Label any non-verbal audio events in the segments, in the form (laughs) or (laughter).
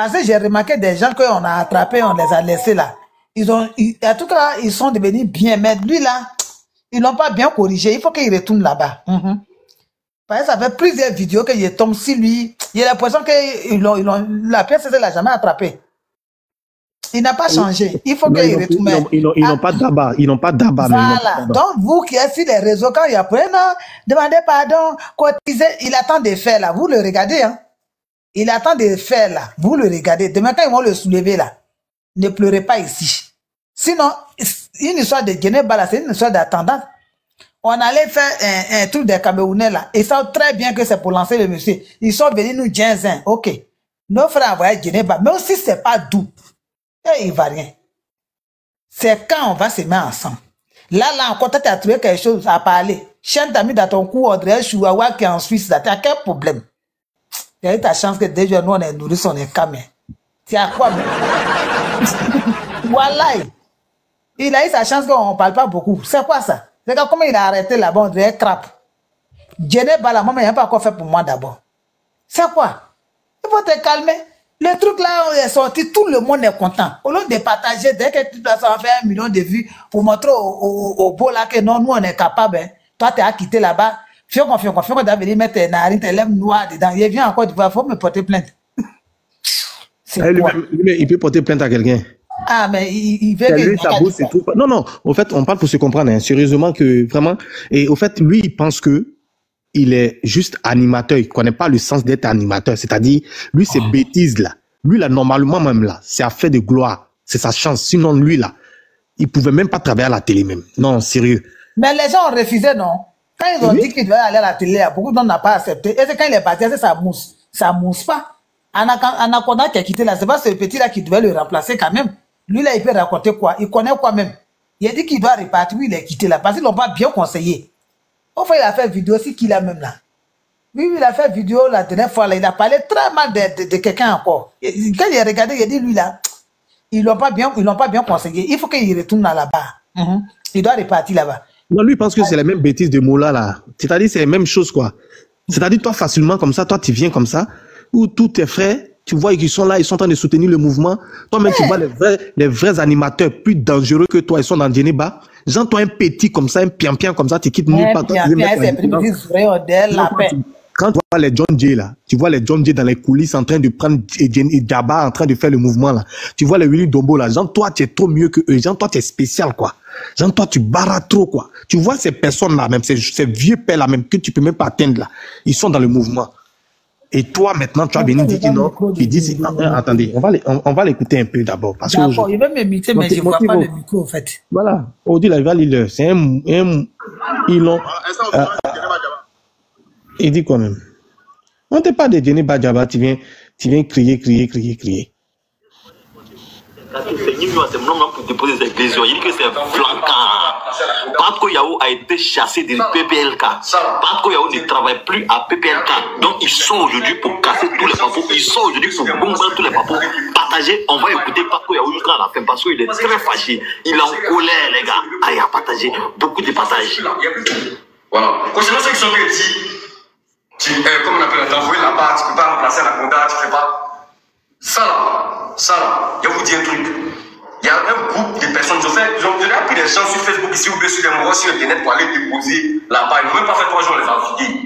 Parce que j'ai remarqué des gens qu'on a attrapés, on les a laissés là. Ils ont, ils- en tout cas, ils sont devenus bien. Mais lui là, ils l'ont pas bien corrigé. Il faut qu'il retourne là-bas. Mhm. Parce que ça fait plusieurs vidéos que je tombe sur lui. Il a l'impression que ils l'ont- la pièce, ne l'a jamais attrapé. Il n'a pas changé. Il faut Non, qu'il ils n'ont- pas d'abat. Ils n'ont pas d'abat. Voilà. Donc, vous qui êtes sur les réseaux, quand il y a problème, demandez pardon, cotisez, il attend des faits là. Vous le regardez, hein. Il attend des faits là. Vous le regardez. Demain, quand ils vont le soulever là, ne pleurez pas ici. Sinon, une histoire de Geneva là, c'est une histoire d'attendance. On allait faire un, un truc des Camerounais là. Ils savent très bien que c'est pour lancer le monsieur. Ils sont venus nous ginzin. Ok. Nos frères envoyaient Geneva. Même si c'est pas doux, eh, il va rien. C'est quand on va se mettre ensemble. Là, là encore, tu as trouvé quelque chose à parler. Chien t'a mis dans ton cou, Audrey Chouawa qui est en Suisse, là. Tu quel problème? Tu as eu ta chance que déjà nous, on est nourris, on est camé. Tu as quoi, voilà. Il a eu sa chance qu'on ne parle pas beaucoup. C'est quoi ça? C'est comme comment il a arrêté là-bas, on dirait crap. Geneva, là, maman, il n'a pas encore fait pour moi d'abord. C'est quoi? Il faut te calmer. Le truc là, on est sorti, tout le monde est content. Au lieu de partager, dès que tu dois faire un million de vues pour montrer au, au, au beau là que non, nous on est capable. hein. Toi, tu as quitté là-bas. Fais confiance, confiance, on doit venir mettre tes narines, tes lèvres noires dedans. Il vient encore, tu vas, faut me porter plainte. Il peut porter plainte à quelqu'un. Ah, mais il, il veut que. lui, sa bouche. Non, non. Au fait, on parle pour se comprendre, hein, sérieusement que vraiment. Et au fait, lui, il pense que il est juste animateur. Il connaît pas le sens d'être animateur. C'est-à-dire, lui, ces bêtises là. Lui là, normalement même là, c'est affaire de gloire. C'est sa chance. Sinon, lui là, il pouvait même pas travailler à la télé même. Non, sérieux. Mais les gens ont refusé, non? Quand ils ont dit qu'il devait aller à la télé, beaucoup de gens n'ont pas accepté. Et c'est quand il est parti, c'est ça mousse? Ça mousse pas? Anaconda qui a quitté là, c'est pas ce petit-là qui devait le remplacer quand même. Lui là, il peut raconter quoi? Il connaît quoi même? Il a dit qu'il doit repartir, oui, il est quitté là, parce qu'ils l'ont pas bien conseillé. Fait, il a fait vidéo aussi qu'il a même là? Oui, il a fait vidéo la dernière fois là, il a parlé très mal de, de, quelqu'un encore. Quand il a regardé, il a dit lui là, ils l'ont pas bien, ils l'ont pas bien conseillé. Il faut qu'il retourne là- là-bas. Mhm. Il doit repartir là-bas. Non, lui, pense que c'est la même bêtise de Mola, là. C'est-à-dire, c'est la même chose, quoi. C'est-à-dire, toi, facilement, comme ça, toi, tu viens comme ça, où tous tes frères, tu vois qu'ils sont là, ils sont en train de soutenir le mouvement. Toi-même, tu vois les vrais, les vrais animateurs plus dangereux que toi, ils sont dans Djeneba. Genre, toi, un petit comme ça, un pian-pian comme ça, tu quittes nulle part. Quand tu- vois les John Jay là, tu vois les John Jay dans les coulisses en train de prendre Jabba en train de faire le mouvement là. Tu vois les Willy Dombo là. Genre toi tu es trop mieux que eux. Genre toi tu es spécial quoi. Genre toi tu barras trop quoi. Tu vois ces personnes là même ces, ces vieux pères là même que tu peux même pas atteindre là. Ils sont dans le mouvement. Et toi maintenant tu as venu dire que non. Tu dis c'est- Ah, attendez on va on, on va l'écouter un peu d'abord parce que D'accord, il veut m'imiter, mais je ne vois pas le micro, en fait. voilà. Audi la va lire c'est un, un ils l'ont euh, il dit quoi même? On te parle de Jenny Badjaba, tu viens, tu viens crier, crier, crier, crier. Déposer ses questions. Il dit que c'est flaquant. Patko Yao a été chassé du PPLK. Patko Yao ne travaille plus à PPLK. Donc ils sont aujourd'hui pour casser tous les papos. Ils sont aujourd'hui pour bombarder tous les papos. Partager, on va écouter Patko Yao jusqu'à la fin parce qu'il est très fâché. Il est en colère, les gars. Allez, à partager. Beaucoup de partages. Voilà. Concernant ce qui sont dit, tu, euh, comme on appelle, t'envoyer là-bas, tu peux pas remplacer la conda, tu fais pas. Ça là, ça je vais vous dire un truc. Il y a un groupe de personnes, ils ont fait, ils ont donné pris des gens sur Facebook ici ou bien sur les mots sur Internet pour aller déposer là-bas. Ils n'ont même pas fait trois jours, on les a.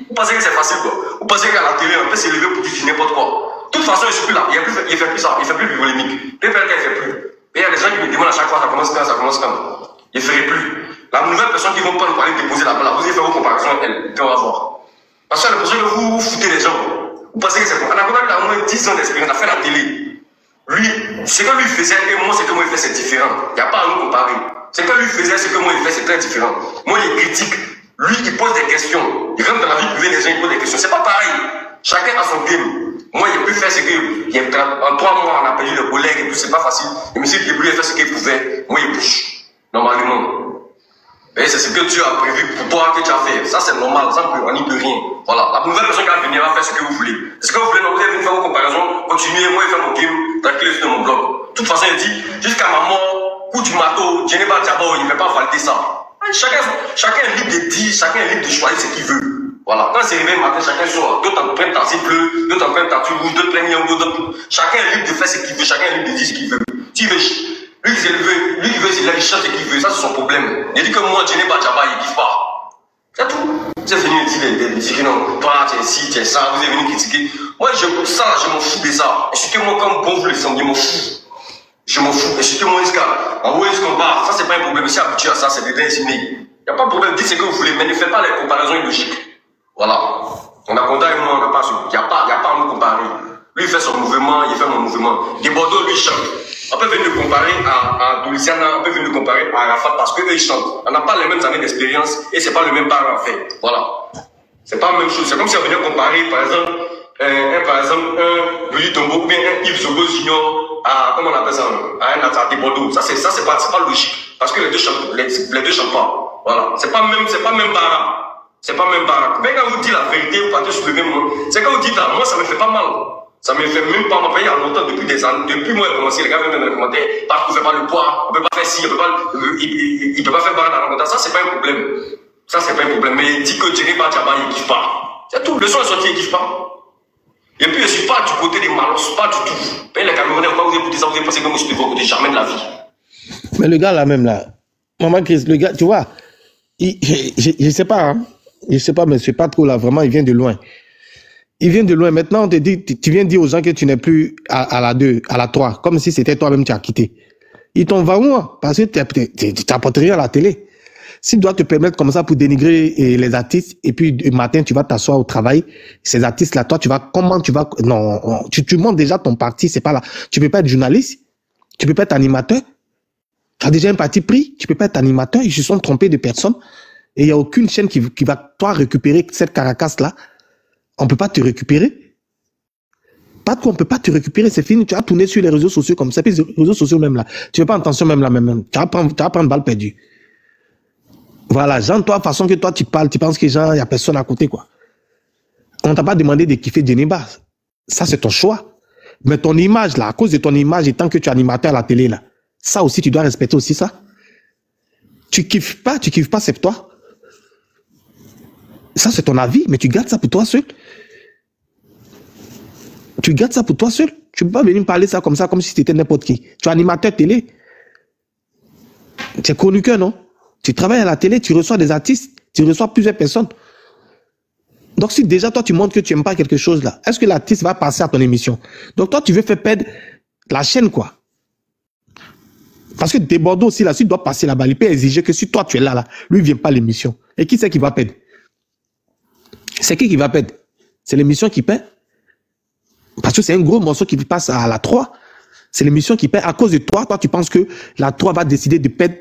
Vous pensez que c'est facile quoi? Vous pensez qu'à la télé, on peut s'élever pour dire n'importe quoi? De toute façon, je suis plus là. Il ne fait, plus ça. Il fait plus du polémique. PPLK, il fait plus. Et il y a des gens qui me demandent à chaque fois, ça commence quand, ça commence quand? Il ne ferait plus. La nouvelle personne qui vont prendre pour aller déposer là-bas, là, vous allez faire vos comparaisons, elle, on va voir. Parce que j'ai l'impression que vous foutez les gens. Vous pensez que c'est quoi il a au moins 10 ans d'expérience, il a fait la télé. Lui, ce que lui faisait et moi, ce que moi il fais, c'est différent. Il n'y a pas à nous comparer. Ce que lui faisait, ce que moi il fais, c'est très différent. Moi, il critique. Lui, il pose des questions. Il rentre dans la vie privée des gens, il pose des questions. C'est pas pareil. Chacun a son game. Moi, a pu faire ce que. En trois mois, on a perdu le collègue et tout, c'est pas facile. Et monsieur Débrouille a fait ce qu'il pouvait. Moi, il bouge. Normalement. C'est ce que Dieu a prévu pour toi que tu as fait. Ça, c'est normal. Ça, on n'y peut rien. Voilà. La nouvelle personne qui va venir va faire ce que vous voulez. Ce que vous voulez, vous allez faire vos comparaisons. Continuez, moi, je fais mon game. Tranquille, sur mon blog. De toute façon, il dit, jusqu'à ma mort, coup du matos, Geneva Diabo, il ne va pas valider ça. Chacun, chacun est libre de dire, chacun est libre de choisir ce qu'il veut. Voilà. Quand c'est réveillé le matin, chacun sort. D'autres prennent tasser bleu, d'autres prennent tasser rouge, d'autres prennent d'autres. Chacun est libre de faire ce qu'il veut, chacun est libre de dire ce qu'il veut. Tu veux, lui qui veut, lui qui veut, c'est là, il ce qu'il veut. Ça, c'est son problème. Il dit que moi, je n'ai pas Djaba, il kiffe pas. C'est tout. Vous êtes venu dire, dire non, toi, tu es ci, tu es ça, vous êtes venu critiquer. Moi, je, ça, je m'en fous de ça. Insultez-moi comme bon vous le semblez, je m'en fous. Je m'en fous. Insultez-moi, Iska. En haut, qu'on part Ça, c'est pas un problème. C'est habitué à ça, c'est déjà insigné. Il n'y a pas de problème. Dites ce que vous voulez, mais ne faites pas les comparaisons illogiques. Voilà. On a condamné moi, on n'a pas Il n'y a, pas, y a pas à nous comparer. Lui, il fait son mouvement, il fait mon mouvement. Des Bordeaux, lui, chante. On peut venir le comparer à, à on peut venir le comparer à Arafat parce qu'eux, ils chantent. On n'a pas les mêmes années d'expérience et c'est pas le même parent à faire. Voilà. C'est pas la même chose. C'est comme si on venait comparer, par exemple, un, par exemple, un Louis Tombo ou bien un Yves Zogo Junior à, comment on appelle ça, à un des Bordeaux. Ça, c'est, ça, c'est pas, c'est pas logique. Parce que les deux chantent, les, les deux chantent pas. Voilà. C'est pas même, c'est pas même parent. C'est pas même pas. Mais quand vous dites la vérité, vous partez sur le même mot. C'est quand vous dites là, moi ça me fait pas mal. Ça me fait même pas mal. Il y a longtemps, depuis des années, depuis moi, j'ai commencé, les gars me commentaires, parce qu'on ne fait pas le poids, on ne peut pas faire ci, on peut pas, il, il, il peut pas faire barre dans la commentaire. Ça, c'est pas un problème. Ça, c'est pas un problème. Mais il dit que Thierry Bachaba, il kiffe pas. C'est tout. Le son est sorti, il kiffe pas. Et puis, je suis pas du côté des malos, pas du tout. Mais les Camerounais, quand vous écoutez ça, vous avez pensé que moi, je votre côté, jamais de la vie. Mais le gars là même là, Maman Chris, le gars, tu vois, je, je sais pas, hein, je sais pas, mais c'est pas trop là, vraiment, il vient de loin. Il vient de loin. Maintenant, on te dit, tu viens dire aux gens que tu n'es plus à, la 2, à la 3, comme si c'était toi-même qui as quitté. Il t'en va où hein? Parce que tu n'apportes rien à la télé. S'il doit te permettre comme ça pour dénigrer les artistes, et puis le matin, tu vas t'asseoir au travail, ces artistes-là, toi, tu vas, comment tu vas, non, tu, tu montes déjà ton parti, c'est pas là. Tu peux pas être journaliste, tu peux pas être animateur, tu as déjà un parti pris, tu peux pas être animateur, ils se sont trompés de personnes. Et il n'y a aucune chaîne qui, qui va, toi, récupérer cette caracasse-là. On peut pas te récupérer. Pas qu'on peut pas te récupérer, c'est fini. Tu as tourné sur les réseaux sociaux comme ça, puis les réseaux sociaux même là. Tu fais pas attention même là, même. Tu vas prendre, balle perdue. Voilà, Jean, toi, façon que toi tu parles, tu penses que Jean, y a personne à côté, quoi. On t'a pas demandé de kiffer Jennifer. Ça, c'est ton choix. Mais ton image, là, à cause de ton image, et tant que tu es animateur à la télé, ça aussi, tu dois respecter aussi ça. Tu kiffes pas, tu kiffes pas, c'est toi. Ça, c'est ton avis, mais tu gardes ça pour toi seul. Tu gardes ça pour toi seul. Tu ne peux pas venir me parler ça comme ça, comme si c'était n'importe qui. Tu es animateur télé. Tu es chroniqueur, non? Tu travailles à la télé, tu reçois des artistes, tu reçois plusieurs personnes. Donc, si déjà toi, tu montres que tu n'aimes pas quelque chose là, est-ce que l'artiste va passer à ton émission? Donc, toi, tu veux faire perdre la chaîne, quoi. Parce que des Bordeaux aussi, là, si tu dois passer là-bas, il peut exiger que si toi, tu es là, là, lui, il vient pas à l'émission. Et qui c'est qui va perdre? C'est qui qui va perdre? C'est l'émission qui perd? Parce que c'est un gros morceau qui passe à la 3. C'est l'émission qui perd. À cause de toi, toi, tu penses que la 3 va décider de perdre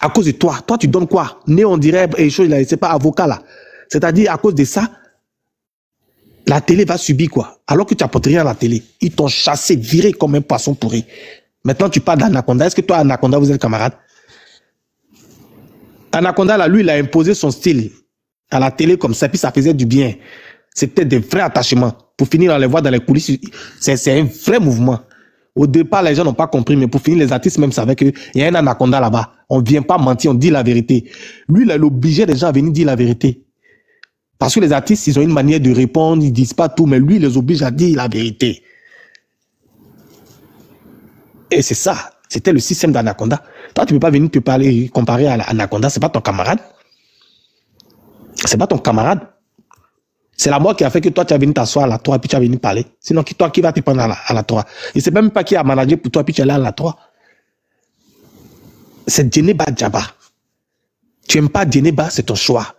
à cause de toi. Toi, tu donnes quoi? Né, on dirait, et chose, c'est pas avocat là. C'est-à-dire, à cause de ça, la télé va subir quoi? Alors que tu n'apportes rien à la télé. Ils t'ont chassé, viré comme un poisson pourri. Maintenant, tu parles d'Anaconda. Est-ce que toi, Anaconda, vous êtes camarades? Anaconda, là, lui, il a imposé son style à la télé comme ça, puis ça faisait du bien. C'était des vrais attachements. Pour finir, on les voit dans les coulisses, c'est un vrai mouvement. Au départ, les gens n'ont pas compris, mais pour finir, les artistes même savaient qu'il y a un anaconda là-bas. On vient pas mentir, on dit la vérité. Lui, il a obligé les gens à venir dire la vérité. Parce que les artistes, ils ont une manière de répondre, ils disent pas tout, mais lui, il les oblige à dire la vérité. Et c'est ça. C'était le système d'Anaconda. Toi, tu peux pas venir te parler, comparer à Anaconda, c'est pas ton camarade. C'est pas ton camarade. C'est la mort qui a fait que toi, tu as venu t'asseoir à la 3 puis tu as venu parler. Sinon, qui, toi, qui va te prendre à la, à la 3 Il sait même pas qui a managé pour toi puis tu es là à la 3. C'est Djeneba Djaba. Tu n'aimes pas Djeneba, c'est ton choix.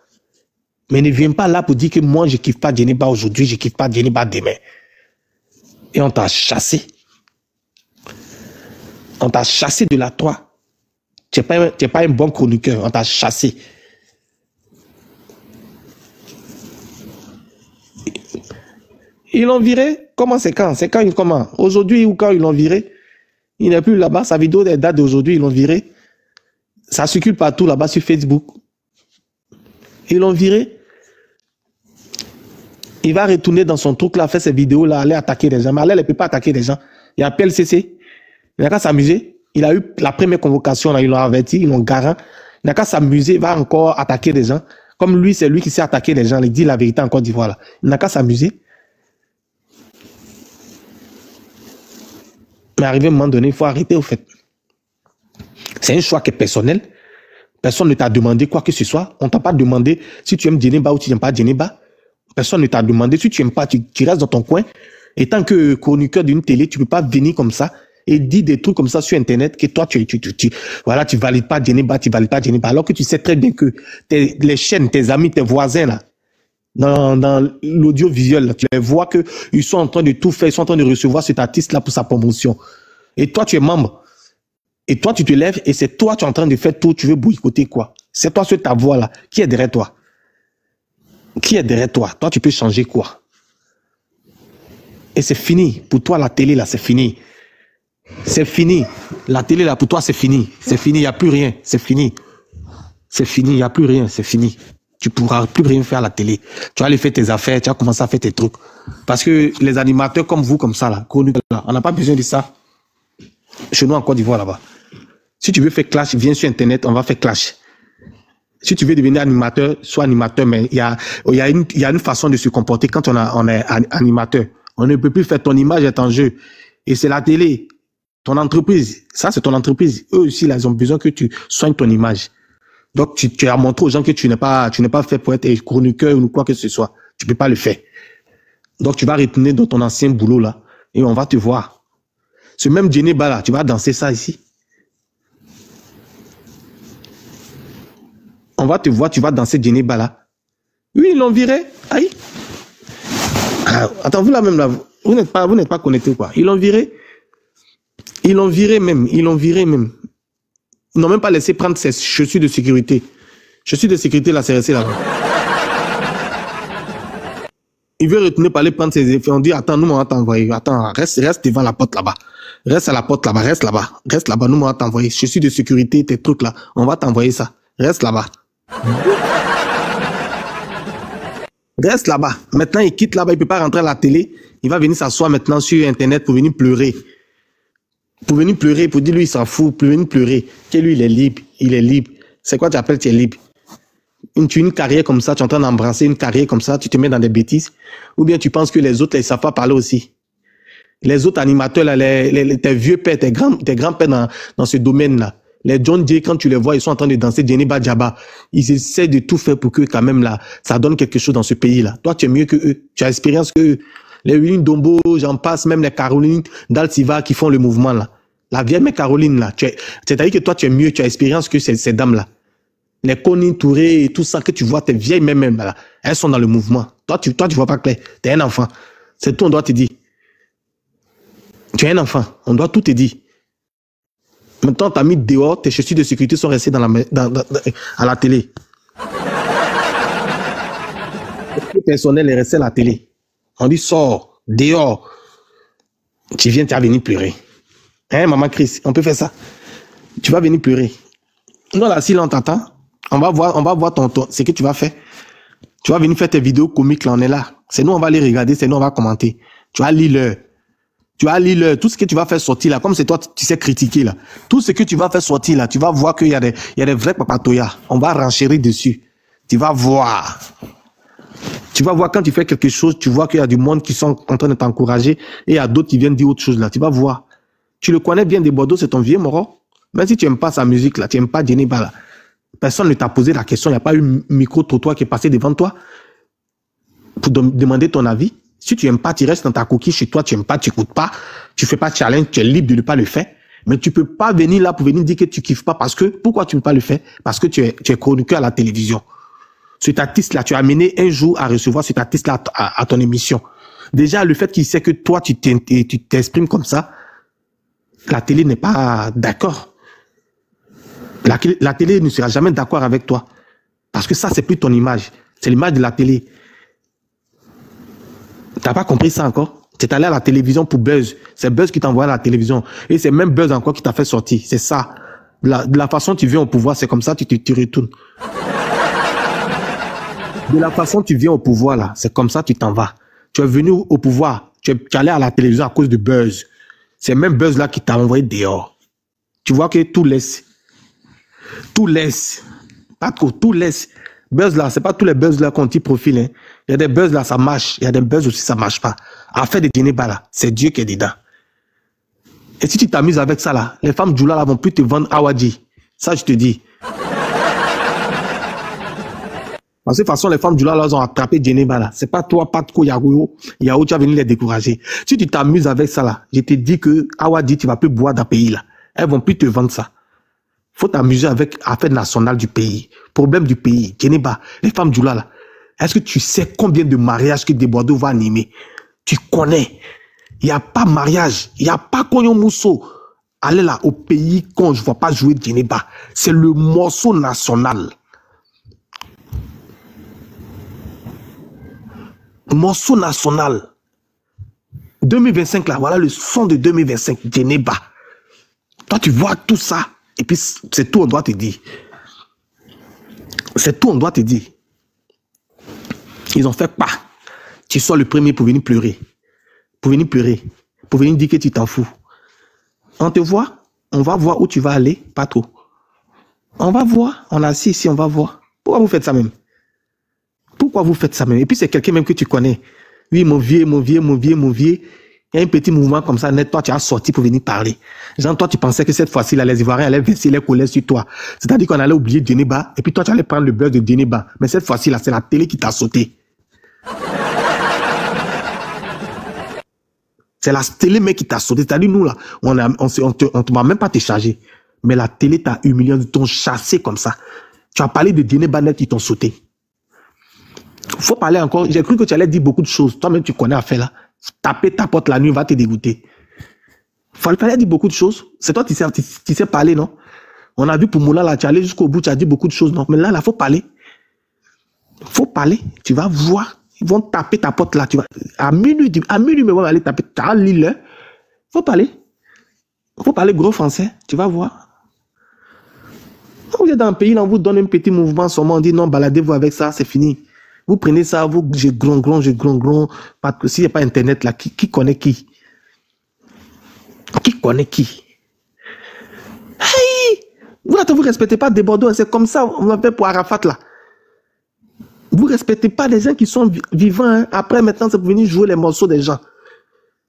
Mais ne viens pas là pour dire que moi, je kiffe pas Djeneba aujourd'hui, je kiffe pas Djeneba demain. Et on t'a chassé. On t'a chassé de la 3. Tu n'es pas, pas un bon chroniqueur, on t'a chassé. Ils l'ont viré. Comment c'est quand? C'est quand il comment? Aujourd'hui ou quand ils l'ont viré? Il n'est plus là-bas. Sa vidéo date d'aujourd'hui, ils l'ont viré. Ça circule partout là-bas sur Facebook. Ils l'ont viré. Il va retourner dans son truc là, faire ses vidéos là, aller attaquer des gens. Mais aller, il ne peut pas attaquer des gens. Il appelle CC. Il n'a qu'à s'amuser. Il a eu la première convocation, là, ils l'ont averti, ils l'ont garant. Il n'a qu'à s'amuser, il va encore attaquer des gens. Comme lui, c'est lui qui s'est attaqué les gens, il dit la vérité en Côte d'Ivoire. Il n'a qu'à s'amuser. Mais arrivé à un moment donné, il faut arrêter au fait. C'est un choix qui est personnel. Personne ne t'a demandé quoi que ce soit. On t'a pas demandé si tu aimes Djeneba ou tu n'aimes pas Djeneba. Personne ne t'a demandé si tu aimes pas, tu, tu restes dans ton coin. Et tant que chroniqueur d'une télé, tu peux pas venir comme ça et dire des trucs comme ça sur Internet que toi, tu, tu, tu, tu voilà, tu valides pas Djeneba, tu valides pas Djeneba. Alors que tu sais très bien que tes, les chaînes, tes amis, tes voisins, là, dans, l'audiovisuel, tu les vois que ils sont en train de tout faire, ils sont en train de recevoir cet artiste-là pour sa promotion. Et toi, tu es membre. Et toi, tu te lèves et c'est toi, tu es en train de faire tout, tu veux boycotter quoi? C'est toi sur ta voix là. Qui est derrière toi? Qui est derrière toi? Toi, tu peux changer quoi? Et c'est fini. Pour toi, la télé là, c'est fini. C'est fini. La télé là, pour toi, c'est fini. C'est fini, il n'y a plus rien. C'est fini. C'est fini, il n'y a plus rien. C'est fini. Tu pourras plus rien faire à la télé. Tu vas aller faire tes affaires, tu vas commencer à faire tes trucs. Parce que les animateurs comme vous, comme ça, là, chroniqueurs, là, on n'a pas besoin de ça chez nous en Côte d'Ivoire là-bas. Si tu veux faire clash, viens sur Internet, on va faire clash. Si tu veux devenir animateur, sois animateur, mais il y a, y a une, y a une façon de se comporter quand on, a, on est an- animateur. On ne peut plus faire ton image est en jeu. Et c'est la télé, ton entreprise. Ça, c'est ton entreprise. Eux aussi, là, ils ont besoin que tu soignes ton image. Donc, tu, tu as montré aux gens que tu n'es pas, tu n'es pas fait pour être chroniqueur ou quoi que ce soit. Tu peux pas le faire. Donc, tu vas retourner dans ton ancien boulot, là, et on va te voir. Ce même Djeneba là, tu vas danser ça ici. On va te voir, tu vas danser Djeneba là. Oui, ils l'ont viré. Aïe. Ah, attends, vous là même là, vous n'êtes pas, vous n'êtes pas connecté quoi? Ils l'ont viré. Ils l'ont viré même. Ils l'ont viré même. Ils n'ont même pas laissé prendre ses chaussures de sécurité. Chaussures de sécurité là, c'est resté là. Il veut retourner pour aller prendre ses effets. On dit, attends, nous, on va t'envoyer. Attends, reste, reste devant la porte là-bas. Reste à la porte là-bas, reste là-bas. Reste là-bas, nous, on va t'envoyer. Suis de sécurité, tes trucs là. On va t'envoyer ça. Reste là-bas. Reste là-bas. Maintenant, il quitte là-bas, il peut pas rentrer à la télé. Il va venir s'asseoir maintenant sur Internet pour venir pleurer. Pour venir pleurer, pour dire lui, il s'en fout, pour venir pleurer. Que lui, il est libre. Il est libre. C'est quoi tu appelles, tu es libre? une, tu une carrière comme ça, tu es en train d'embrasser une carrière comme ça, tu te mets dans des bêtises, ou bien tu penses que les autres, ils savent pas parler aussi? Les autres animateurs, là, les, tes vieux pères, tes grands, tes grands-pères dans, dans ce domaine-là, les John Jay, quand tu les vois, ils sont en train de danser Djeneba Djaba. Ils essaient de tout faire pour que, quand même, là, ça donne quelque chose dans ce pays-là. Toi, tu es mieux que eux. Tu as l'expérience que eux. Les Willy Dombo, j'en passe, même les Caroline Daltiva qui font le mouvement, là. La vieille mère Caroline, là. tu es- C'est-à-dire que toi, tu es mieux, tu as l'expérience que ces, ces dames-là les Connie Touré et tout ça que tu vois, tes vieilles même, même là, elles sont dans le mouvement. Toi, tu, toi, tu vois pas clair. T'es un enfant. C'est tout, on doit te dire. Tu es un enfant. On doit tout te dire. Maintenant, t'as mis dehors, tes chaussures de sécurité sont restées dans la, dans- à la télé. (laughs) Le personnel est resté à la télé. On dit, sors, dehors. Tu viens, tu vas venir pleurer. Hein, maman Chris, on peut faire ça. Tu vas venir pleurer. Non, là, si l'on t'attend, on va voir, on va voir ton, ton, ce que tu vas faire. Tu vas venir faire tes vidéos comiques, là, on est là. C'est nous, on va les regarder, c'est nous, on va commenter. Tu vas lire l'heure. Tu vas lire l'heure. Tout ce que tu vas faire sortir, là, comme c'est toi, tu sais critiquer, là. Tout ce que tu vas faire sortir, là, tu vas voir qu'il y a des, il y a des vrais papatoyas. On va renchérir dessus. Tu vas voir. Tu vas voir quand tu fais quelque chose, tu vois qu'il y a du monde qui sont en train de t'encourager et il y a d'autres qui viennent dire autre chose, là. Tu vas voir. Tu le connais bien des Bordeaux, c'est ton vieux moro. Même si tu aimes pas sa musique, là, tu aimes pas Djeneba. Personne ne t'a posé la question, il n'y a pas eu micro-trottoir qui est passé devant toi pour dem- demander ton avis. Si tu aimes pas, tu restes dans ta coquille chez toi, tu aimes pas, tu écoutes pas, tu fais pas de challenge, tu es libre de ne pas le faire. Mais tu peux pas venir là pour venir dire que tu kiffes pas parce que, pourquoi tu ne peux pas le faire? Parce que tu es, tu es à la télévision. Cet artiste-là, tu as amené un jour à recevoir cet artiste-là à, ton émission. Déjà, le fait qu'il sait que toi, tu tu t'exprimes comme ça, la télé n'est pas d'accord. La, télé ne sera jamais d'accord avec toi. Parce que ça, c'est plus ton image. C'est l'image de la télé. T'as pas compris ça encore? Tu es allé à la télévision pour Buzz. C'est Buzz qui t'a envoyé à la télévision. Et c'est même Buzz encore qui t'a fait sortir. C'est ça. La, la façon dont tu viens au pouvoir, c'est comme ça que tu, te- tu retournes. De la façon tu viens au pouvoir, là, c'est comme ça tu t'en vas. Tu es venu au pouvoir. Tu es, allé à la télévision à cause de Buzz. C'est même Buzz là qui t'a envoyé dehors. Tu vois que tout laisse. Tout laisse. Pas trop, tout laisse. Buzz là, c'est pas tous les buzz là qu'on t'y profile. Hein. Il y a des buzz là, ça marche. Il y a des buzz aussi, ça marche pas. Affaire de Djeneba là, c'est Dieu qui est dedans. Et si tu t'amuses avec ça là, les femmes Djoula là vont plus te vendre Awadji. Ça, je te dis. Parce que de toute façon, les femmes du là, elles ont attrapé Djeneba là. C'est pas toi, pas trop Yahoo, tu vas venir les décourager. Si tu t'amuses avec ça là, je te dis que Awadi, tu vas plus boire le pays là. Elles vont plus te vendre ça. Faut t'amuser avec affaire nationale du pays. Problème du pays. Djeneba, les femmes du là là. Est-ce que tu sais combien de mariages que Desbordeaux va animer? Tu connais. Il n'y a pas mariage. Il n'y a pas Konyo Mousso. Allez là, au pays, quand je vois pas jouer Djeneba. C'est le morceau national. Morceau national. 2025, là, voilà le son de 2025, Djeneba. Toi, tu vois tout ça, et puis c'est tout, on doit te dire. C'est tout, on doit te dire. Ils ont fait pas. Tu sois le premier pour venir pleurer. Pour venir pleurer. Pour venir dire que tu t'en fous. On te voit, on va voir où tu vas aller, pas trop. On va voir, on a assis ici, on va voir. Pourquoi vous faites ça même? Pourquoi vous faites ça même? Et puis c'est quelqu'un même que tu connais. Oui, mon vieux, mon vieux, mon vieux, mon vieux. Il y a un petit mouvement comme ça, net, toi, tu as sorti pour venir parler. Genre, toi, tu pensais que cette fois-ci, là, les Ivoiriens allaient verser les couleurs sur toi. C'est-à-dire qu'on allait oublier Djeneba, et puis toi, tu allais prendre le buzz de Djeneba. Mais cette fois-ci, là, c'est la télé qui t'a sauté. C'est la télé, mec, qui t'a sauté. C'est-à-dire, nous, là, on a, on, te, on te même pas te charger. Mais la télé t'a humilié, ils t'ont chassé comme ça. Tu as parlé de Djeneba net, ils t'ont sauté faut parler encore. J'ai cru que tu allais dire beaucoup de choses. Toi-même, tu connais à faire là. Taper ta porte la nuit va te dégoûter. Fallait dire beaucoup de choses. C'est toi qui sais, parler, non? On a vu pour Moula là, tu allais jusqu'au bout, tu as dit beaucoup de choses, non? Mais là, il faut parler. faut parler. Tu vas voir. Ils vont taper ta porte là. Tu vas, à minuit, à minuit, mais vont aller taper. ta l'île. faut parler. faut parler gros français. Tu vas voir. Quand vous êtes dans un pays, là, on vous donne un petit mouvement, seulement on dit non, baladez-vous avec ça, c'est fini. Vous prenez ça, vous, grand, j'ai grand, grand. Parce que s'il n'y a pas Internet là, qui, connaît qui? Qui connaît qui? Hey Vous ne vous respectez pas des Bordeaux, c'est comme ça, on fait pour Arafat là. Vous ne respectez pas les gens qui sont vivants. Hein. Après, maintenant, c'est pour venir jouer les morceaux des gens.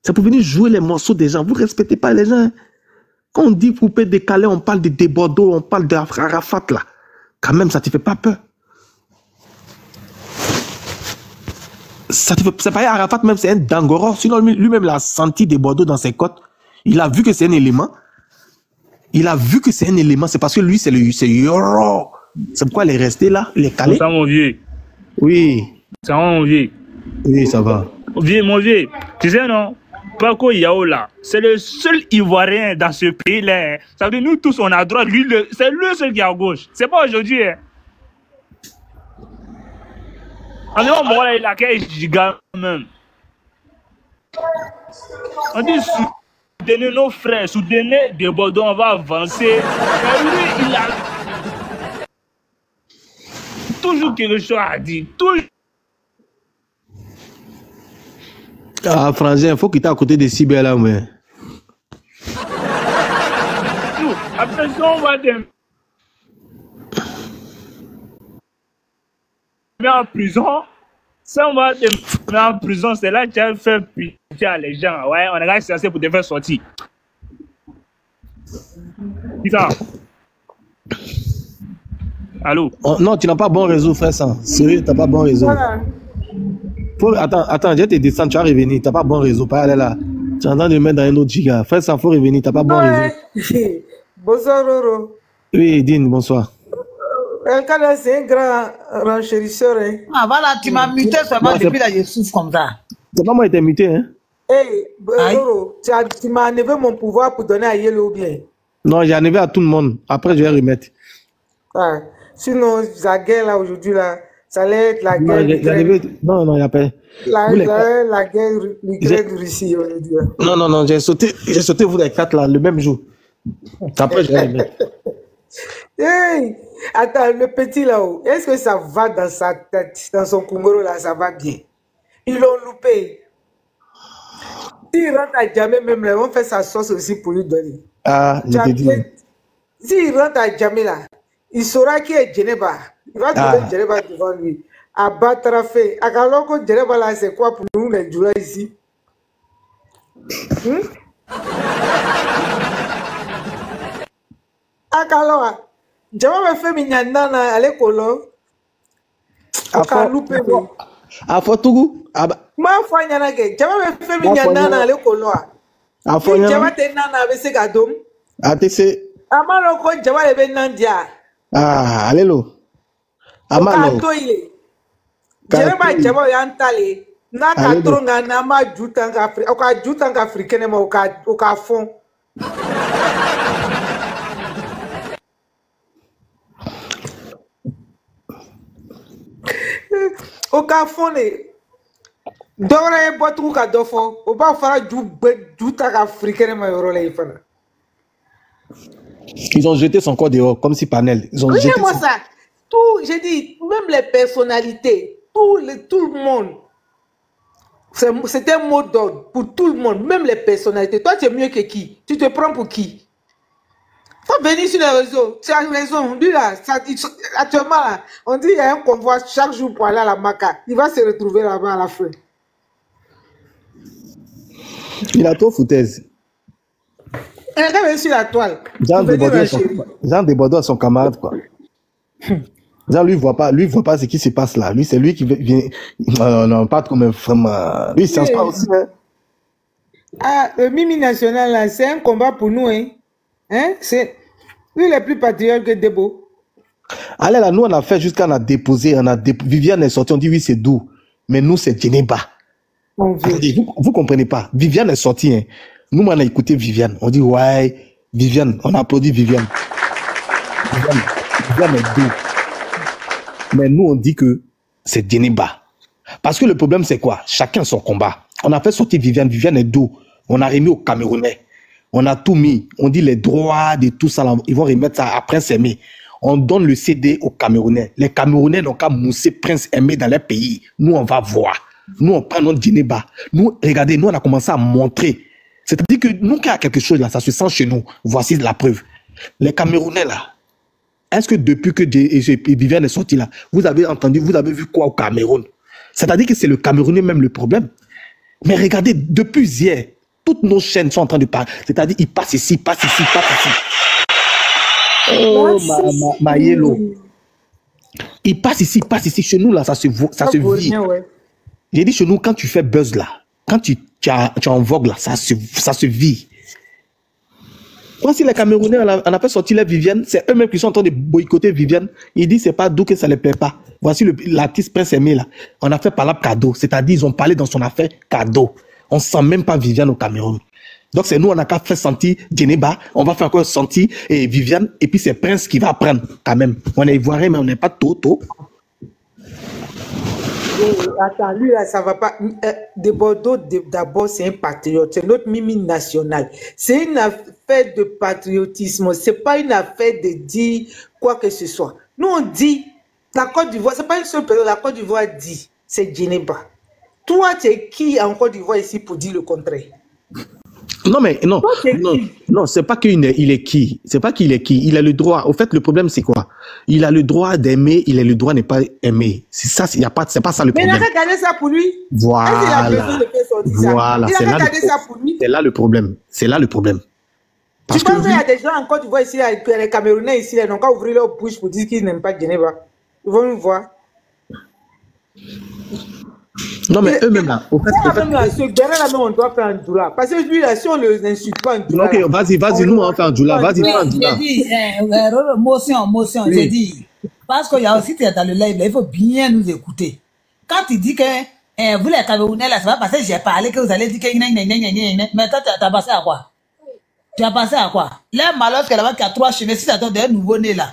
C'est pour venir jouer les morceaux des gens. Vous ne respectez pas les gens. Hein. Quand on dit poupée décalée, on parle de Desbordeaux, on parle d'Arafat là. Quand même, ça ne te fait pas peur. Ça te fait, pas Arafat même, c'est un Dangoro. Sinon, lui-même l'a senti des Bordeaux dans ses côtes. Il a vu que c'est un élément. Il a vu que c'est un élément. C'est parce que lui, c'est le, c'est Yoro. C'est pourquoi il est resté là, il est calé. Ça, mon vieux. Oui. Ça va, mon vieux. Oui, ça va. Vieux, mon vieux. Tu sais, non? Paco Yao là, c'est le seul Ivoirien dans ce pays-là. Ça veut dire, nous tous, on a droit. Lui, c'est le seul qui est à gauche. C'est pas aujourd'hui, hein. An yon mwen la ilake jigan men. An di soudene nou fre, soudene de bodon va avanse. Men yon ilake. Toujou kere chou a di. Toujou. Ah, Franzen, fò ki ta kote de Sibè la mwen. Apre son wadem. Te en prison. Si on va te mettre en prison, c'est là que tu as fait pitié à les gens. Ouais, on a assez pour te faire sortir. Qui ça? Allô? Oh, non, tu n'as pas bon réseau, frère, ça. Sérieux, tu n'as pas bon réseau. Faut, attends, attends, je vais te descendre, tu vas revenir. Tu n'as pas bon réseau, pas aller là. Tu es en train de mettre dans un autre giga. Frère, ça, faut revenir, tu n'as pas bon réseau. (laughs) Bonsoir, Roro. Oui, Dine, bonsoir. Un cas c'est un grand renchérisseur. Hein. Ah, voilà, tu m'as muté seulement depuis là, je souffre comme ça. C'est pas moi qui t'ai muté, hein? Hey, Roro, tu, tu m'as enlevé mon pouvoir pour donner à Yellow bien. Non, j'ai enlevé à tout le monde. Après, je vais remettre. Ah, sinon, la guerre là aujourd'hui, là, ça allait être la guerre. Non, non, il n'y a pas. La, la, la guerre de Russie aujourd'hui. Non, non, non, j'ai sauté, j'ai sauté vous les quatre là, le même jour. Après, je vais remettre. (laughs) Hey, attends, le petit là-haut, est-ce que ça va dans sa tête, dans son Kungoro là, ça va bien? Ils l'ont loupé. S'il rentre à Djamé, même là, on fait sa sauce aussi pour lui donner. Ah, je te dis. S'il rentre à Djamé là, il saura qui est Djeneba. Il va Ah. trouver Djereba devant lui. Abattra fait. Alors que Djereba là, c'est quoi pour nous les Djoula ici? Hmm? Akaloa. Djereba fait mignana à l'école. On a loupé. mais. afɔ tugu aba M'a fɔ a ɲɛna kɛ jama bɛ fɛn min M'a ɲa fɔ a nana ɲɛna. ale kolo wa afɔ ni jama ɲɛna tɛ nana a bɛ se ka dom a tɛ se a ma dɔn ko jama de bɛ nan di a aa ale lo a o ma k'a nɔ to yen le K'a jɛnɛba to yen. jama y'an ta le n'a ka Ale to don. nka n'an ma ju tan ka firi o ka ju tan ka firi kɛnɛ ma o ka o ka fɔn o ka fɔn de dɔwɛrɛ ye bɔtugu ka dɔ fɔ o b'a fara ju bɛ ju ta ka firi kɛnɛ ma yɔrɔ la yen fana. ils ont jeté son corps dehors comme si panel ils ont jeté son- ça. Tout, j'ai dit, même les personnalités, tout le, tout le monde. C'est un mot d'ordre pour tout le monde, même les personnalités. Toi, tu es mieux que qui? Tu te prends pour qui? Faut venir sur les réseaux. Tu as raison. Lui, là, ça- il- actuellement, là, on dit qu'il y a un convoi chaque jour pour aller à la Maca. Il va se retrouver là-bas à la fin. il a trop foutaise Et regarde venir sur la toile. Jean Pour venir, de ma son. Jean est son camarade, quoi. Jean, lui, voit pas, lui, voit pas ce qui se passe là. Lui, c'est lui qui vient, non, non, pas comme un vraiment, lui, il science pas aussi, hein. Ah, le Mimi National, là, c'est un combat pour nous. Hein? Hein? C'est lui le plus patriote que Debo. Allez, là, nous, on a fait jusqu'à, on a déposé, on a Viviane est sortie, on dit oui, c'est doux. Mais nous, c'est Djeneba. Vous, vous comprenez pas. Viviane est sortie, hein. Nous, on a écouté Viviane. On dit, ouais, Viviane, on applaudit Viviane. Viviane, Viviane est doux. Mais nous, on dit que c'est Djeneba. Parce que le problème, c'est quoi? Chacun son combat. On a fait sortir Viviane. Viviane est doux. On a remis aux Camerounais. On a tout mis. On dit les droits de tout ça, ils vont remettre ça à Prince Aimé. On donne le CD aux Camerounais. Les Camerounais n'ont qu'à mousser Prince Aimé dans leur pays. Nous, on va voir. Nous, on prend notre Djeneba. Nous, regardez, nous, on a commencé à montrer. C'est-à-dire que nous, qu'il y a quelque chose là, ça se sent chez nous. Voici la preuve. Les Camerounais là, est-ce que depuis que Viviane est sorti là, vous avez entendu, vous avez vu quoi au Cameroun? C'est-à-dire que c'est le Camerounais même le problème. Mais regardez, depuis hier, toutes nos chaînes sont en train de parler. C'est-à-dire, ils passent ici, passent ici, passent ici. Oh, ma, ma, ma yellow. Ils passent ici, passent ici. Chez nous, là, ça se, ça se vit. ouais. J'ai dit chez nous, quand tu fais buzz là, quand tu, tu, as- tu en vogue là, ça se, ça se vit. Voici les Camerounais, on a, fait sortir les Viviane, c'est eux-mêmes qui sont en train de boycotter Viviane. Ils disent c'est pas d'où que ça les plaît pas. Voici le- l'artiste Prince Aimé là. On a fait par cadeau, c'est-à-dire ils ont parlé dans son affaire cadeau. On sent même pas Viviane au Cameroun. Donc c'est nous, on a qu'à faire sentir Djeneba, on va faire encore sentir et Viviane, et puis c'est Prince qui va prendre quand même. On est ivoirien, mais on n'est pas Toto. Eh, Attends, lui là, ça va pas. Euh, de Bordeaux, de- d'abord, c'est un patriote. C'est notre mimi national. C'est une affaire de patriotisme. C'est pas une affaire de dire quoi que ce soit. Nous, on dit, la Côte d'Ivoire, c'est pas une seule personne. La Côte d'Ivoire dit, c'est Djeneba. Toi, tu es qui en Côte d'Ivoire ici pour dire le contraire? Non, mais non, non, c'est pas qu'il est, il est qui? C'est pas qu'il est qui? Il a le droit. Au fait, le problème, c'est quoi? Il a le droit d'aimer, il a le droit de ne pas aimer. C'est ça, il y a pas, c'est pas ça le Mais il a problème. qu'à garder ça pour lui. A Voilà. Voilà. Il a C'est là, le, ça pour lui. c'est là le problème. C'est là le problème. Parce Tu penses qu'il y a des gens en Côte d'Ivoire ici, les Camerounais ici, là, n'ont qu'à ouvrir leur bouche pour dire qu'ils n'aiment pas Geneva. Ils vont nous voir. Non, mais eux-mêmes là, au fait, au fait, même là, ce gars-là, on doit faire un doula. Parce que lui, là, si on ne l'insulte pas doula. ok, vas-y, vas-y, nous, on va faire un djoula. Vas-y, fais un J'ai djoula. dit, euh, Roro, motion, motion, Oui. j'ai dit. Parce qu'il y a aussi, tu es dans le live, là, il faut bien nous écouter. Quand tu dis que euh, vous les Camerounais, là, c'est pas parce que j'ai parlé que vous allez dire que gna, gna, gna, mais toi, tu as t'as passé à quoi? Tu as passé à quoi? Là, malheur qu'elle a trois cheveux, si t'attends d'un nouveau-né là,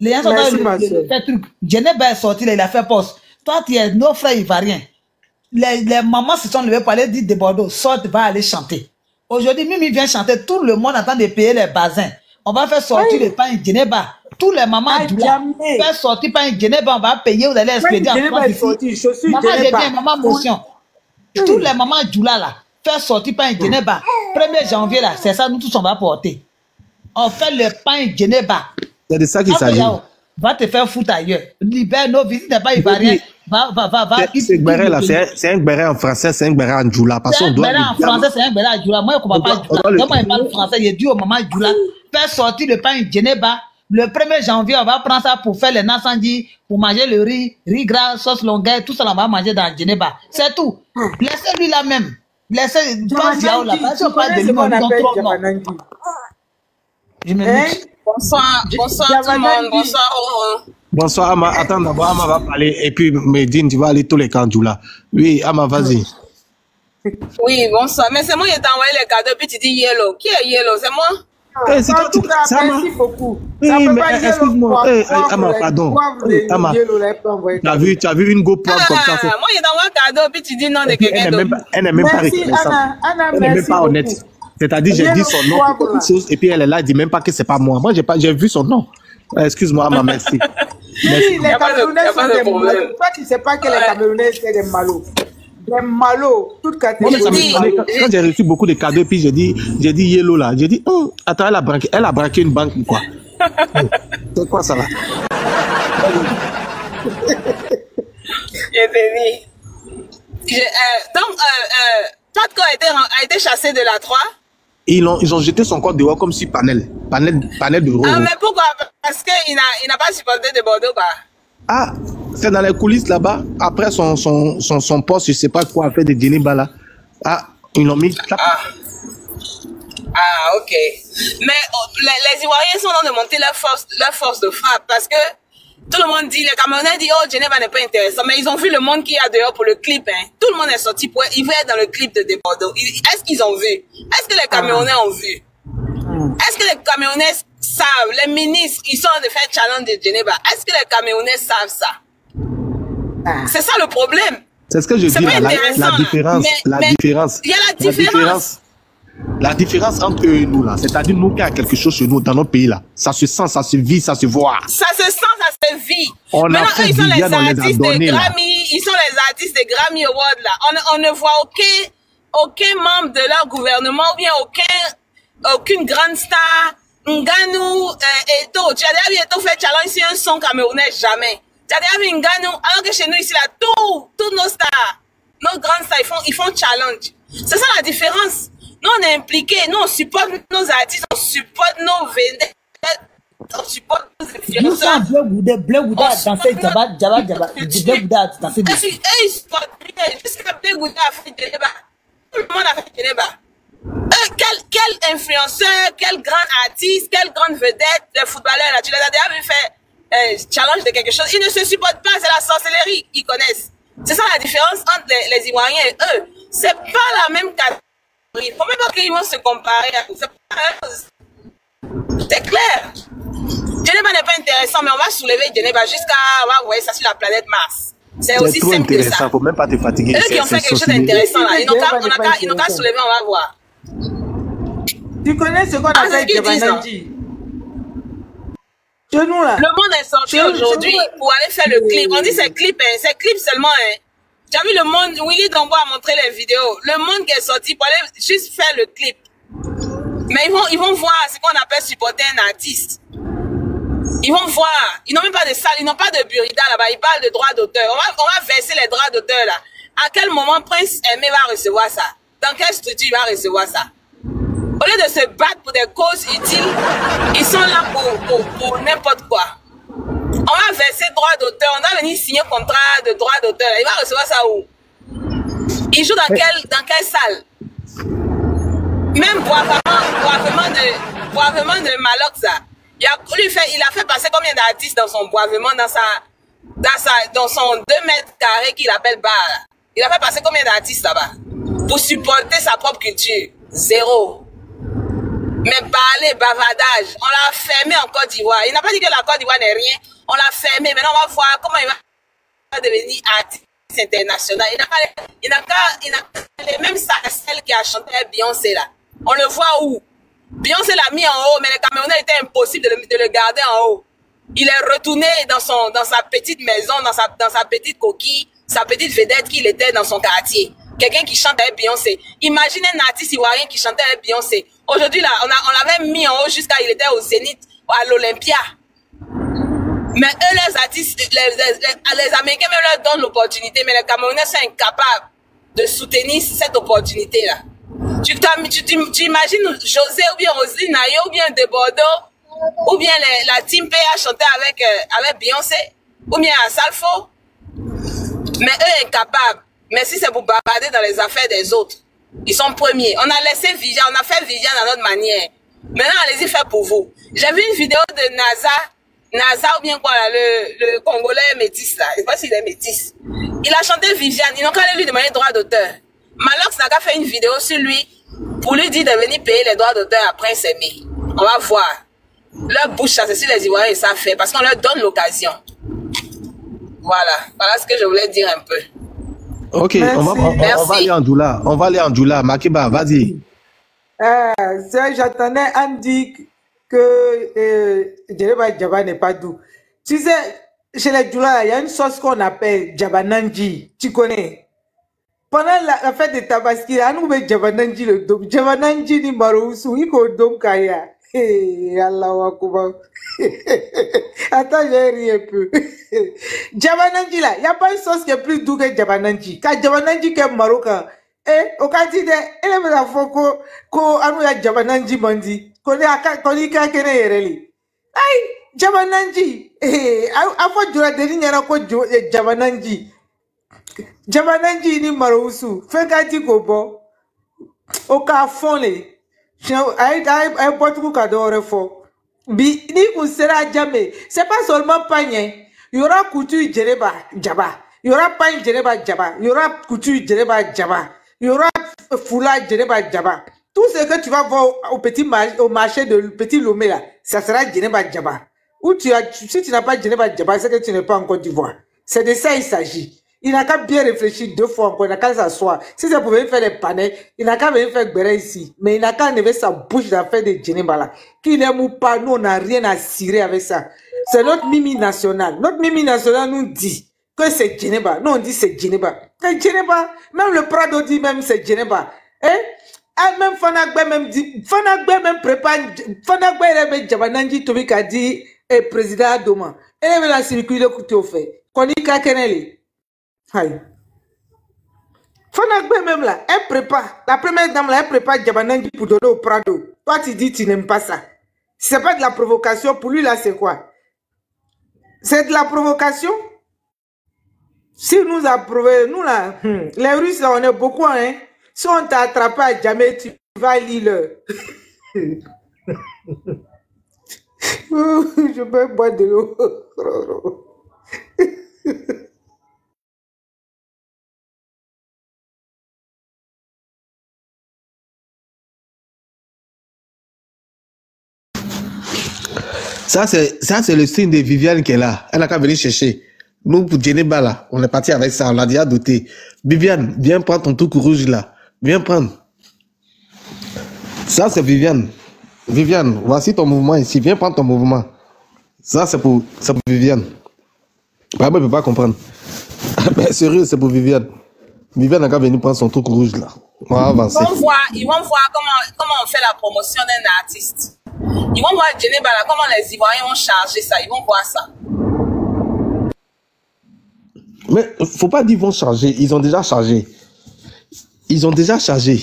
les gens sont dans le, le, le truc. Genève est sorti là, il a fait poste. Toi, tu es nos frères ivoiriens. Les, les mamans se sont levées pour aller dire de Bordeaux, sorte, va aller chanter. Aujourd'hui, Mimi vient chanter, tout le monde attend de payer les basins. On va faire sortir Oui. le pain Geneva. Tous les mamans du faire sortir pain Geneva, on va payer, vous allez expédier en France ici. Maman, j'ai bien, maman, motion. Tous les mamans du là, là, faire sortir pain Geneva. 1er janvier, là, c'est ça, nous tous, on va porter. On fait le pain Geneva. C'est de ça qu'il s'agit. Va te faire foutre ailleurs. Libère nos visites, n'est pas ivoirien. Va, va, va, va. C'est- Ce gbéré là, c'est un- gbéré en français, c'est un gbéré en djoula. Parce C'est qu'on un doit. Bénin en français, c'est un Bénin à Djoula. Moi, je ne comprends pas Djoula. moi, il parle français? Il dit au maman Djoula, fais sortir le pain Djeneba. Le 1er janvier, on va prendre ça pour faire les incendie, pour manger le riz, riz gras, sauce longueur, tout ça, on va manger dans Djeneba. C'est tout. Laissez-lui là même. Laissez, pas Diao là. Parce qu'on parle de lui, on trop Je me Hein? mute. Bonsoir, bonsoir tout le monde, bonsoir. Bonsoir, Ama. Attends d'abord, Ama va parler. Et puis, Medine, tu vas aller tous les camps djoula. Oui, Ama, vas-y. Oui, bonsoir. Mais c'est moi qui t'ai envoyé les cadeaux, puis tu dis Yellow. Qui est Yellow? C'est moi? Eh, c'est toi, tout tu- cas, ça m'a- merci beaucoup. Mais, eh, excuse-moi. Eh, poivre, Ama, là, pardon. Ama. yellow, là, elle peut envoyer Tu as ça. vu, tu as vu une go poivre comme ça. Ah, c'est- moi qui t'ai envoyé un cadeau, puis tu dis non de quelqu'un n'est même d'autre. pas, elle n'est même pas reconnaissante. Elle n'est même pas honnête. C'est-à-dire, j'ai dit son nom là. et puis elle est là, elle dit même pas que c'est pas moi. Moi, j'ai pas, j'ai vu son nom. Excuse-moi, Ama, merci. (laughs) Les Camerounais sont de des malos. Toi, tu sais pas que les. Camerounais, c'est des malos. Des malos, toutes catégories. quand, j'ai reçu beaucoup de cadeaux, et puis j'ai dit, j'ai dit Yellow là. J'ai dit, Hum, attends, elle a braqué, elle a braqué une banque ou quoi? (laughs) C'est quoi ça là? (laughs) Je. Je- euh, donc, euh, euh, Patko a été, a été chassé de la 3. Ils ont, ils ont jeté son corps dehors comme si panel, panel, panel de rose. Ah, mais pourquoi? Parce qu'il n'a pas supporté de Bordeaux, quoi. Ah, c'est dans les coulisses là-bas. Après son, son, son, son poste, je sais pas quoi, a fait de Djeneba là. Ah, ils l'ont mis. Ah. Ah, ok. Mais oh, les, les Ivoiriens sont en train de monter leur force, leur force de frappe parce que tout le monde dit, les Camerounais disent, oh, Genève n'est pas intéressant. Mais ils ont vu le monde qu'il y a dehors pour le clip. Hein. Tout le monde est sorti pour, ils veulent être dans le clip de Bordeaux. Est-ce qu'ils ont vu? Est-ce que les Camerounais ont vu? Est-ce que les Camerounais savent, les ministres, ils sont en train de faire challenge de Genève. Est-ce que les Camerounais savent ça? Ah. C'est ça le problème. C'est ce que je C'est dis pas là, la, intéressant, la différence. Mais- la mais différence. il y a la différence. La différence entre eux et nous là, c'est-à-dire nous qui a quelque chose chez nous dans notre pays là, ça se sent, ça se vit, ça se voit. Ça se sent, ça se vit. On a Maintenant, fait eux, ils sont les artistes donnés, des là. Grammy, ils sont les artistes des Grammy Awards, là. On, ne- on ne voit aucun, aucun membre de leur gouvernement ou bien aucun, aucune grande star, Nganou, euh, Eto. Tu as déjà vu Eto faire challenge sur un son camerounais? Jamais. Tu as déjà vu Nganou, alors que chez nous, ici, là, tout, tous nos stars, nos grandes stars, ils font, ils font challenge. C'est ça la différence. Nous, on est impliqués, nous, on supporte nos artistes, on supporte nos vedettes, on supporte nos Nous sommes. Bleu Gouda, Bleu On a dansé Jabba, Jabba, Jabba. Bleu Gouda a dansé Et puis, eux, ils supportent bien, jusqu'à Blé Gouda a fait. Tout le monde a fait Djeneba. Influenceur, quel grand artiste, quelle grande vedette, les footballeurs, là, tu les as déjà vu faire euh, challenge de quelque chose. Ils ne se supportent pas, c'est la sorcellerie, ils connaissent. C'est ça la différence entre les, les Ivoiriens et eux. C'est pas la même catégorie. Il faut même pas qu'ils vont se comparer à C'est pas la même chose. C'est clair. Genève n'est pas intéressant, mais on va soulever Genève jusqu'à, on va voir ça sur la planète Mars. C'est aussi trop simple que intéressant, ça. faut même pas te fatiguer. Eux qui ont fait quelque chose d'intéressant là, ils n'ont qu'à soulever, on va voir. Tu connais ce qu'on Ah, appelle Javanandi Chez nous, là. Le monde est sorti aujourd'hui pour aller faire le clip. On dit c'est clip, hein, c'est clip seulement. Hein. Tu as vu le monde, Willy Dombo a montré les vidéos. Le monde qui est sorti pour aller juste faire le clip. Mais ils vont, ils vont voir ce qu'on appelle supporter un artiste. Ils vont voir. Ils n'ont même pas de salle, ils n'ont pas de burida là-bas. Ils parlent de droits d'auteur. On va, on va verser les droits d'auteur là. À quel moment Prince Aimé va recevoir ça? Dans quelle structure il va recevoir ça? Au lieu de se battre pour des causes utiles, ils sont là pour, pour, pour n'importe quoi. On va verser droit d'auteur, on va venir signer contrat de droit d'auteur. Il va recevoir ça où? Il joue dans quelle, dans quelle salle? Même Boisvement de, Boisvement de Malox, là, il a, lui fait, il a fait passer combien d'artistes dans son Boisvement, dans sa, dans sa, dans son 2 mètres carrés qu'il appelle bar. Il a fait passer combien d'artistes là-bas? Pour supporter sa propre culture. Zéro. Mais parler, bavardage, on l'a fermé en Côte d'Ivoire. Il n'a pas dit que la Côte d'Ivoire n'est rien. On l'a fermé. Maintenant, on va voir comment il va devenir artiste international. Il n'a pas, il n'a les mêmes celle qui a chanté Beyoncé là. On le voit où? Beyoncé l'a mis en haut, mais les Camerounais était impossible de le, de le garder en haut. Il est retourné dans son, dans sa petite maison, dans sa, dans sa petite coquille, sa petite vedette qu'il était dans son quartier. Quelqu'un qui chante avec Beyoncé. Imaginez un artiste ivoirien qui chantait avec Beyoncé. Aujourd'hui, là, on, l'avait mis en haut jusqu'à il était au Zénith, à l'Olympia. Mais eux, les les, Américains même leur donnent l'opportunité, mais les Camerounais sont incapables de soutenir cette opportunité-là. Tu, tu, tu, imagines José ou bien Roselyne Nayo ou bien De Bordeaux ou bien la Team P a chanté avec, euh, avec Beyoncé ou bien à Salfo. Mais eux incapables. Mais si c'est pour bavarder dans les affaires des autres, ils sont premiers. On a laissé Vivian, on a fait Vivian à notre manière. Maintenant, allez-y faire pour vous. J'ai vu une vidéo de NASA, NASA ou bien quoi, le, Congolais métis là. Je sais pas s'il est métis. Il a chanté Vivian. Ils n'ont qu'à aller lui demander droit d'auteur. Malox n'a qu'à fait une vidéo sur lui pour lui dire de venir payer les droits d'auteur après s'aimer. On va voir. Leur bouche, c'est sur les Ivoiriens, ils savent faire parce qu'on leur donne l'occasion. Voilà. Voilà ce que je voulais dire un peu. Ok, on va, on, on- on Merci. va aller en Doula. On va aller en Doula. Makiba, vas-y. Ça, j'attendais Andy que euh, Djereba Djaba n'est pas doux. Tu sais, chez les Djoula, il y a une sauce qu'on appelle Djabananji. Tu connais? Pendant la, la fête de Tabaski, on nous met Djabananji le dôme. Djabananji ni Maroussou, il faut dôme kaya. Hey, Allah Akbar. (laughs) Attends, j'ai ri un peu. Djabananji (laughs) là, il n'y a pas une sauce qui est plus douce que Djabananji. Car Djabananji qui est marocain. Eh, au cas dit, elle est la fois ko, ko, anu ya Djabananji mandi. Ko ne aka, ko ni ka kene yereli. Ay, Jabananji. Eh, a fɔ jura deni ɲɛna ko jo- eh, Jabananji. Jabananji ni Maroussou. Fɛn ka di k'o bɔ. O k'a fɔ le. A ye bɔtugu ka dɔ wɛrɛ fɔ. Bi n'i kun sera Jame, c'est pas seulement Pagné. Il y aura couture Djereba Djaba. Il y aura Pagne Djereba Djaba. Il y aura couture Djereba Djaba. Il y aura foulard Djereba Djaba. Tout ce que tu vas voir au, petit mar- au marché de Petit Lomé là, ça sera Djereba Djaba. Ou tu as, si tu n'as pas Djereba Djaba, c'est que tu n'es pas en Côte d'Ivoire. C'est de ça il s'agit. Il n'a qu'à bien réfléchir deux fois encore, il n'a qu'à s'asseoir. Si ça pouvait faire des panais, il n'a qu'à venir faire Gbéré ici. Mais il n'a qu'à enlever sa bouche d'affaire de Djeneba là. Qu'il aime ou pas, nous on n'a rien à cirer avec ça. C'est notre mimi national. Notre mimi national nous dit que c'est Djeneba. Nous on dit c'est Djeneba. C'est Djeneba. Même le Prado dit même c'est Djeneba. Hein? Ah, même Fanagbe même dit, Fanagbe même prépare, Fanagbe il avait Jabananji Tobi qui a dit, eh, président Adoma. Elle avait la circuler couteau au fait. Qu'on y kakeneli. Aïe. Fanagbe même là, elle prépare. La première dame là, elle prépare Jabananji pour donner au Prado. Toi, tu dis tu n'aimes pas ça. Si c'est pas de la provocation, pour lui là, c'est quoi? C'est de la provocation? Si nous approuvons, nous là, hmm, les Russes là, on est beaucoup, hein. Si on t'a attrapé à jamais, tu vas lire (laughs) (laughs) Je peux boire de l'eau. (laughs) Ça, c'est, ça, c'est le signe de Viviane qui est là. Elle a qu'à venir chercher. Nous, pour Djeneba, là, on est parti avec ça. On l'a déjà doté. Viviane, viens prendre ton truc rouge, là. Viens prendre. Ça, c'est Viviane. Viviane, voici ton mouvement ici. Viens prendre ton mouvement. Ça, c'est pour, pour Viviane. Bah, moi, je peux pas comprendre. (laughs) Mais sérieux, c'est pour Viviane. Viviane a qu'à venir prendre son truc rouge, là. On va Ils avancer. vont voir, ils vont voir comment on fait la promotion d'un artiste. Ils vont voir Djeneba là, comment les Ivoiriens vont charger ça? Ils vont voir ça. Mais faut pas dire vont charger. Ils ont déjà chargé. Ils ont déjà chargé.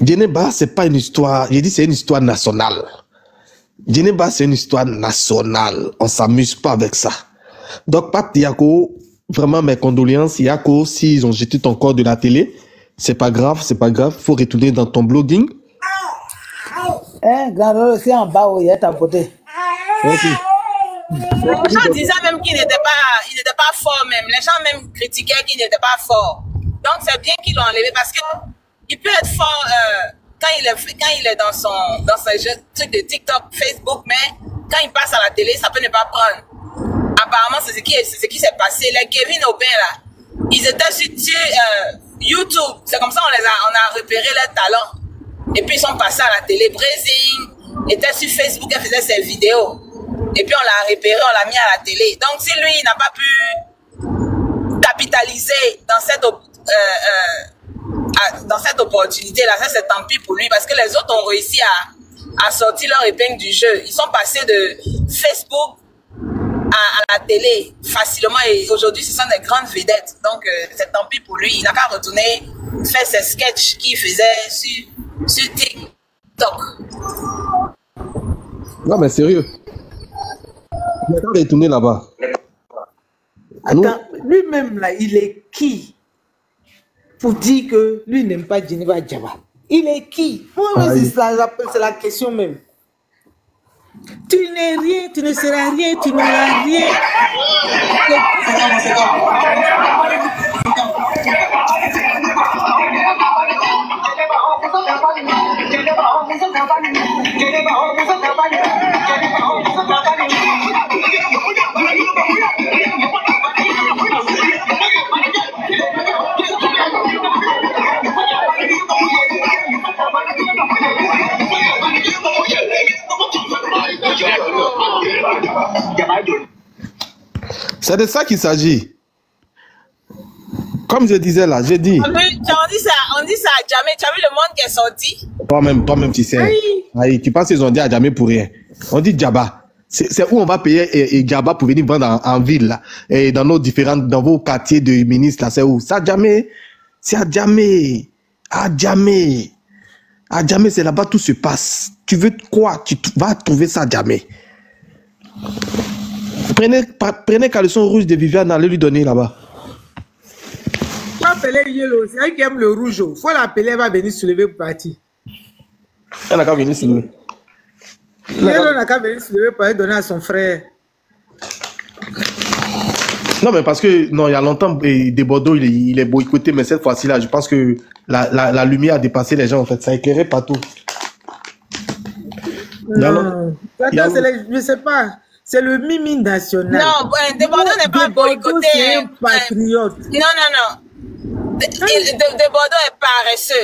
Djeneba, c'est pas une histoire. J'ai dit c'est une histoire nationale. Djeneba, c'est une histoire nationale. On s'amuse pas avec ça. Donc, Pat Yako, vraiment mes condoléances. Yako, s'ils ont jeté ton corps de la télé, c'est pas grave, c'est pas grave. Faut retourner dans ton blogging. Hein, grand aussi en bas où il a ta beauté. Les gens disaient même qu'il n'était pas, il n'était pas fort même. Les gens même critiquaient qu'il n'était pas fort. Donc c'est bien qu'ils l'ont enlevé parce que il peut être fort euh, quand il est quand il est dans son dans ses jeux, trucs de TikTok, Facebook, mais quand il passe à la télé, ça peut ne pas prendre. Apparemment, c'est ce qui est- c'est ce qui s'est passé. Les Kevin Aubin là, ils étaient sur, sur, euh, YouTube. C'est comme ça on les a on a repéré leurs talents. Et puis ils sont passés à la télé. Brésil était sur Facebook, elle faisait ses vidéos. Et puis on l'a repéré, on l'a mis à la télé. Donc si lui, n'a pas pu capitaliser dans cette, euh, euh, dans cette opportunité-là, ça c'est tant pis pour lui parce que les autres ont réussi à, à sortir leur épingle du jeu. Ils sont passés de Facebook à, à la télé facilement et aujourd'hui ce sont des grandes vedettes. Donc euh, c'est tant pis pour lui. Il n'a qu'à retourner faire ses sketchs qu'il faisait sur, sur TikTok. Non, mais sérieux. Il retourner là-bas. Attends, lui-même là, il est qui pour dire que lui n'aime pas Geneva Djaba Il est qui? Moi, la, c'est la question même. Tu n'es rien, tu ne seras rien, tu n'auras rien. C'est de ça qu'il s'agit. Comme je disais là, j'ai dit, à jamais. Tu as vu le monde qui est sorti? Toi-même, toi-même, tu sais. Aïe. Aïe, tu penses qu'ils ont dit à jamais pour rien? On dit Djaba. C'est où on va payer et, et Djaba pour venir vendre en, en ville là? Et dans nos différentes, dans vos quartiers de ministres là, c'est où? À jamais. C'est à jamais. À jamais. À jamais, c'est là-bas tout se passe. Tu veux quoi? Tu vas trouver ça à jamais. Prenez, prenez caleçon rouge de Viviane, allez lui donner là-bas. Appeler Yellow, c'est elle qui aime le rouge. oh. Faut l'appeler, elle va venir se lever pour partir. Elle n'a qu'à venir nous. Yellow n'a qu'à venir se lever pour aller donner à son frère. Non, mais parce que, non, il y a longtemps, et des Bordeaux, il est, il est boycotté, mais cette fois-ci, là, je pense que la, la, la lumière a dépassé les gens, en fait. Ça éclairait partout. Il Non. il y a Attends, c'est les- je sais pas. C'est le mimi national. Non, euh, Desbordeaux n'est pas boycotté. C'est hein. un patriote. Non, non, non. De, de, de Bordeaux est paresseux.